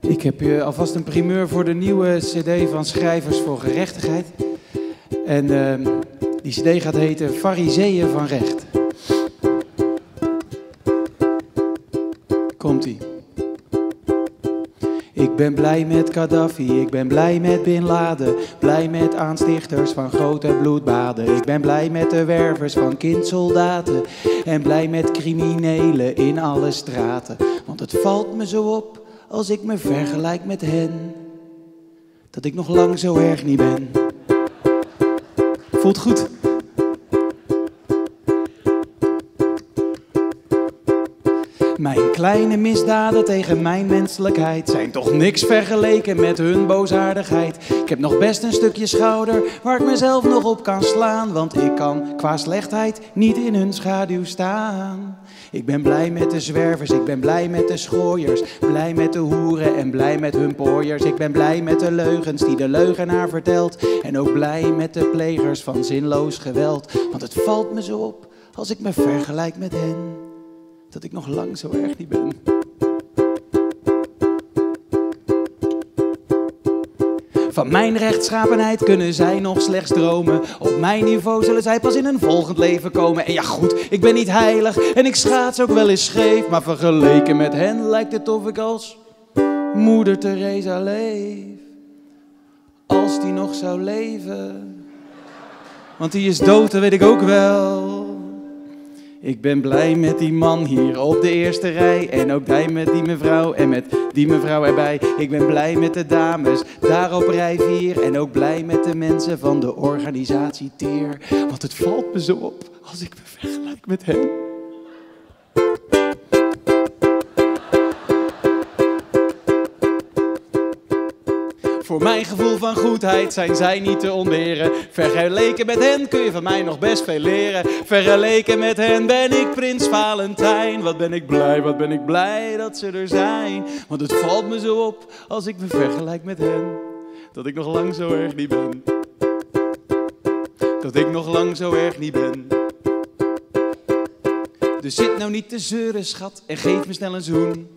Ik heb uh, alvast een primeur voor de nieuwe CD van Schrijvers voor Gerechtigheid. En uh, die CD gaat heten Fariseeën van Recht. Komt-ie. Ik ben blij met Gaddafi, ik ben blij met Bin Laden, blij met aanstichters van grote bloedbaden. Ik ben blij met de wervers van kindsoldaten en blij met criminelen in alle straten. Want het valt me zo op als ik me vergelijk met hen, dat ik nog lang zo erg niet ben. Voelt goed. Mijn kleine misdaden tegen mijn menselijkheid zijn toch niks vergeleken met hun boosaardigheid. Ik heb nog best een stukje schouder waar ik mezelf nog op kan slaan, want ik kan qua slechtheid niet in hun schaduw staan. Ik ben blij met de zwervers, ik ben blij met de schooiers, blij met de hoeren en blij met hun pooiers. Ik ben blij met de leugens die de leugenaar vertelt en ook blij met de plegers van zinloos geweld. Want het valt me zo op als ik me vergelijk met hen dat ik nog lang zo erg niet ben. Van mijn rechtschapenheid kunnen zij nog slechts dromen. Op mijn niveau zullen zij pas in een volgend leven komen. En ja goed, ik ben niet heilig en ik schaats ook wel eens scheef. Maar vergeleken met hen lijkt het of ik als moeder Teresa leef. Als die nog zou leven. Want die is dood, dat weet ik ook wel. Ik ben blij met die man hier op de eerste rij. En ook blij met die mevrouw en met die mevrouw erbij. Ik ben blij met de dames daar op rij 4. En ook blij met de mensen van de organisatie Teer. Want het valt me zo op als ik me vergelijk met hen. Voor mijn gevoel van goedheid zijn zij niet te ontberen. Vergeleken met hen kun je van mij nog best veel leren. Vergeleken met hen ben ik prins Valentijn. Wat ben ik blij, wat ben ik blij dat ze er zijn. Want het valt me zo op als ik me vergelijk met hen. Dat ik nog lang zo erg niet ben. Dat ik nog lang zo erg niet ben. Dus zit nou niet te zeuren, schat, en geef me snel een zoen.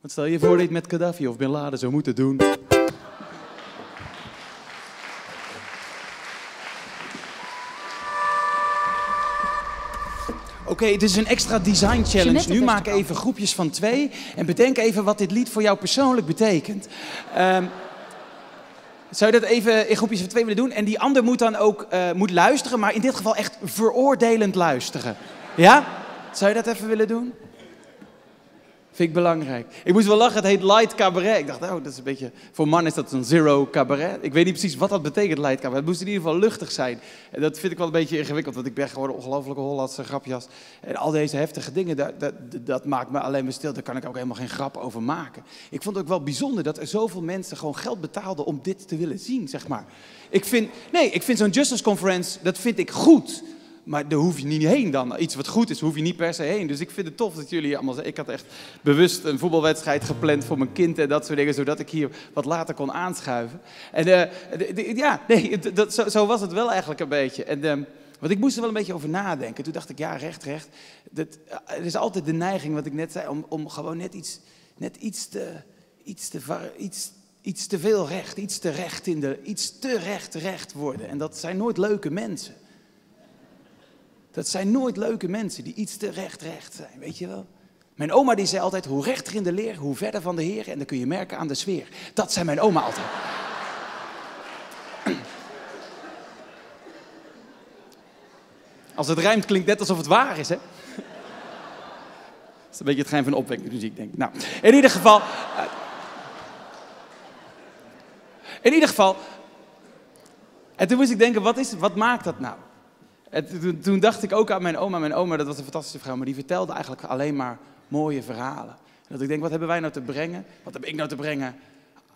Want stel je voor dat je het met Gaddafi of Bin Laden zou moeten doen. Oké, het is een extra design challenge. Nu maak even groepjes van twee en bedenk even wat dit lied voor jou persoonlijk betekent. Um, zou je dat even in groepjes van twee willen doen? En die ander moet dan ook uh, moet luisteren, maar in dit geval echt veroordelend luisteren. Ja? Zou je dat even willen doen? Vind ik belangrijk. Ik moest wel lachen, het heet light cabaret. Ik dacht, oh, dat is een beetje... Voor man is dat een zero cabaret. Ik weet niet precies wat dat betekent, light cabaret. Het moest in ieder geval luchtig zijn. En dat vind ik wel een beetje ingewikkeld, want ik ben gewoon een ongelofelijke Hollandse grapjas. En al deze heftige dingen, dat, dat, dat maakt me alleen maar stil. Daar kan ik ook helemaal geen grap over maken. Ik vond het ook wel bijzonder dat er zoveel mensen gewoon geld betaalden om dit te willen zien, zeg maar. Ik vind, nee, ik vind zo'n Justice Conference, dat vind ik goed. Maar daar hoef je niet heen dan. Iets wat goed is, hoef je niet per se heen. Dus ik vind het tof dat jullie allemaal... Ik had echt bewust een voetbalwedstrijd gepland voor mijn kind en dat soort dingen. Zodat ik hier wat later kon aanschuiven. En uh, ja, nee, dat, zo, was het wel eigenlijk een beetje. En... Uh, want ik moest er wel een beetje over nadenken. Toen dacht ik, ja, recht, recht. Dat, er is altijd de neiging, wat ik net zei, om, om gewoon net iets, net iets te, iets te, iets, iets te veel recht, iets te recht in de, iets te recht, recht worden. En dat zijn nooit leuke mensen. Dat zijn nooit leuke mensen die iets te recht recht zijn, weet je wel? Mijn oma die zei altijd, hoe rechter in de leer, hoe verder van de Heer. En dan kun je merken aan de sfeer. Dat zei mijn oma altijd. Als het rijmt klinkt net alsof het waar is, hè? Dat is een beetje het geheim van opwekkingsmuziek, denk ik. Nou, in ieder geval... Eh, in ieder geval... En toen moest ik denken, wat, is, wat maakt dat nou? Toen, toen, dacht ik ook aan mijn oma. Mijn oma, dat was een fantastische vrouw, maar die vertelde eigenlijk alleen maar mooie verhalen. En dat ik denk, wat hebben wij nou te brengen? Wat heb ik nou te brengen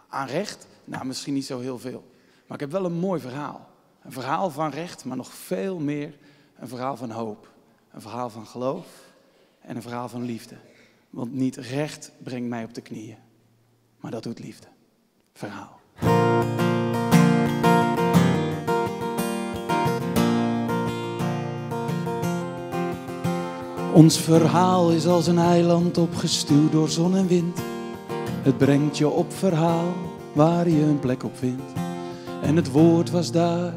aan recht? Nou, misschien niet zo heel veel. Maar ik heb wel een mooi verhaal. Een verhaal van recht, maar nog veel meer een verhaal van hoop. Een verhaal van geloof en een verhaal van liefde. Want niet recht brengt mij op de knieën, maar dat doet liefde. Verhaal. Ons verhaal is als een eiland opgestuwd door zon en wind. Het brengt je op verhaal waar je een plek op vindt. En het woord was daar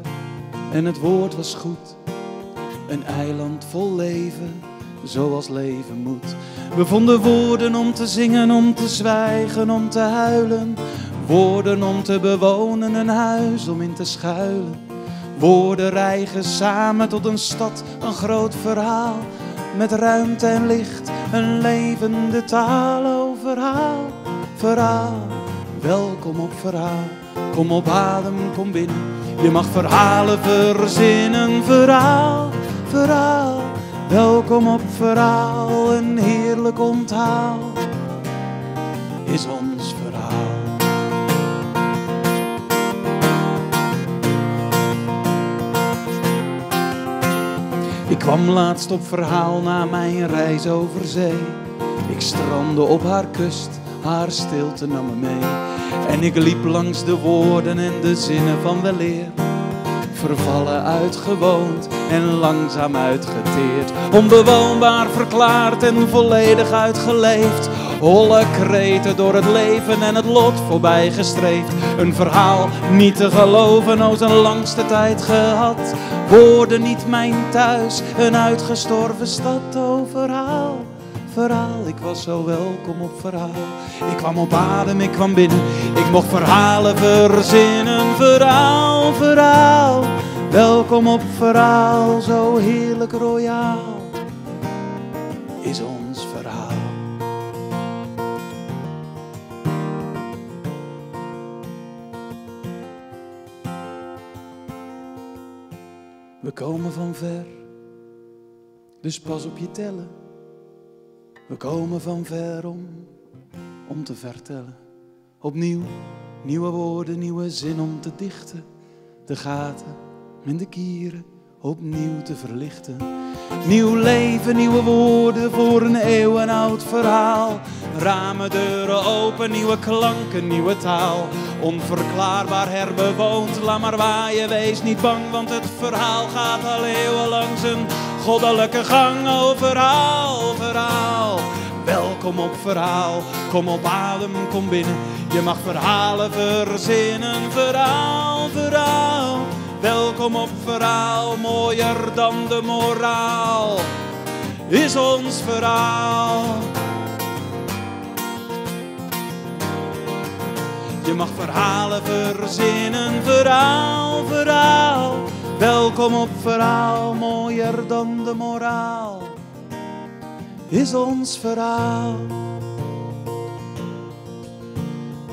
en het woord was goed. Een eiland vol leven, zoals leven moet. We vonden woorden om te zingen, om te zwijgen, om te huilen. Woorden om te bewonen, een huis om in te schuilen. Woorden rijgen samen tot een stad, een groot verhaal. Met ruimte en licht, een levende taal. Verhaal, verhaal, welkom op verhaal. Kom op adem, kom binnen. Je mag verhalen verzinnen, verhaal, verhaal. Welkom op verhaal, een heerlijk onthaal kwam laatst op verhaal na mijn reis over zee. Ik strandde op haar kust, haar stilte nam me mee. En ik liep langs de woorden en de zinnen van weleer. Vervallen uitgewoond en langzaam uitgeteerd. Onbewoonbaar verklaard en volledig uitgeleefd. Holle kreten door het leven en het lot voorbij gestreefd. Een verhaal niet te geloven, o zijn langste tijd gehad. Woorden niet mijn thuis, een uitgestorven stad, o verhaal. Verhaal, ik was zo welkom op verhaal. Ik kwam op adem, ik kwam binnen. Ik mocht verhalen verzinnen. Verhaal, verhaal. Welkom op verhaal, zo heerlijk royaal is We komen van ver, dus pas op je tellen. We komen van ver om, om te vertellen. Opnieuw, nieuwe woorden, nieuwe zin om te dichten. De gaten en de kieren opnieuw te verlichten. Nieuw leven, nieuwe woorden voor een eeuwenoud verhaal. Ramen, deuren open, nieuwe klanken, nieuwe taal. Onverklaarbaar herbewoond, laat maar waaien, wees niet bang, want het verhaal gaat al eeuwenlang zijn goddelijke gang. Oh, verhaal, verhaal. Welkom op verhaal, kom op adem, kom binnen. Je mag verhalen verzinnen, verhaal, verhaal. Welkom op verhaal, mooier dan de moraal, is ons verhaal. Je mag verhalen verzinnen, verhaal, verhaal. Welkom op verhaal, mooier dan de moraal, is ons verhaal.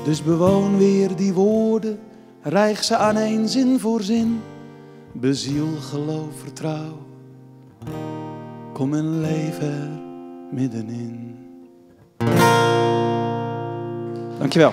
Dus bewoon weer die woorden Rijg ze aan een zin voor zin, beziel, geloof, vertrouw. Kom en leef er middenin. Dankjewel.